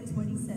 27